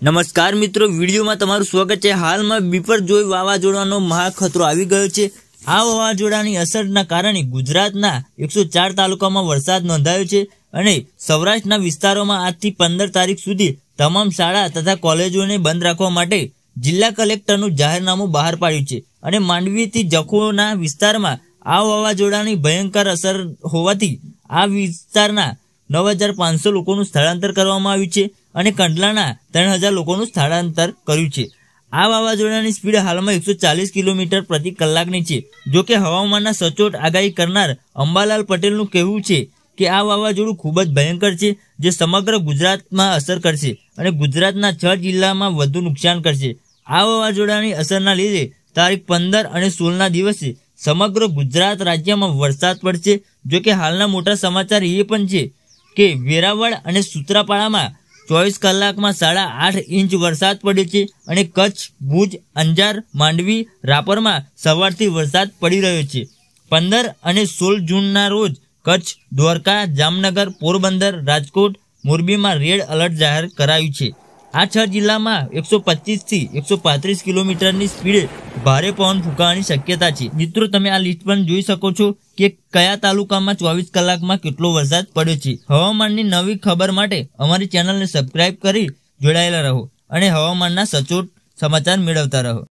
નમસ્કાર મિત્રો, વિડીયોમાં તમારું સ્વાગત છે. હાલમાં બિપરજોય વાવાઝોડાનો મહાખતરો આવી ગયો છે. આ વાવાઝોડાની અસરના કારણે ગુજરાતના એકસો ચાર તાલુકામાં વરસાદ નોંધાયો છે અને સૌરાષ્ટ્રના વિસ્તારોમાં આજથી પંદર તારીખ સુધી તમામ શાળા તથા કોલેજોને બંધ રાખવા માટે જિલ્લા કલેક્ટરનું જાહેરનામું બહાર પાડ્યું છે અને માંડવીથી જખોના વિસ્તારમાં આ વાવાઝોડાની ભયંકર અસર હોવાથી આ વિસ્તારના નવ હજાર પાંચસો લોકોનું સ્થળાંતર કરવામાં આવ્યું છે. અને કંડલાના ત્રણ હજાર લોકોનું સ્થળાંતર કર્યું છે. આ વાવાઝોડાની સ્પીડ હાલમાં એકસો ચાલીસ કિલોમીટર પ્રતિ કલાકની છે. જો કે હવામાનના સચોટ આગાહી કરનાર અંબાલાલ પટેલનું કહેવું છે કે આ વાવાઝોડું ખૂબ જ ભયંકર છે, જે સમગ્ર ગુજરાતમાં અસર કરશે અને ગુજરાતના છ જિલ્લામાં વધુ નુકસાન કરશે. આ વાવાઝોડાની અસરના લીધે તારીખ પંદર અને સોળના દિવસે સમગ્ર ગુજરાત રાજ્યમાં વરસાદ પડશે. જો કે હાલના મોટા સમાચાર એ પણ છે કે વેરાવળ અને સૂત્રાપાડામાં ચોવીસ કલાકમાં સાડા આઠ ઇંચ વરસાદ પડ્યો છે અને કચ્છ, ભુજ, અંજાર, માંડવી, રાપરમાં સવારથી વરસાદ પડી રહ્યો છે. પંદર અને સોળ જૂનના રોજ કચ્છ, દ્વારકા, જામનગર, પોરબંદર, રાજકોટ, મોરબીમાં રેડ એલર્ટ જાહેર કરાયું છે. આ છ જિલ્લામાં એકસો પચીસથી એકસો પાંત્રીસ કિલોમીટરની સ્પીડે ભારે પવન ફૂંકાવાની શક્યતા છે. મિત્રો, તમે આ લિસ્ટ પણ જોઈ શકો છો કે કયા તાલુકામાં ચોવીસ કલાકમાં કેટલો વરસાદ પડ્યો છે. હવામાનની નવી ખબર માટે અમારી ચેનલને સબસ્ક્રાઇબ કરી જોડાયેલા રહો અને હવામાનના સચોટ સમાચાર મેળવતા રહો.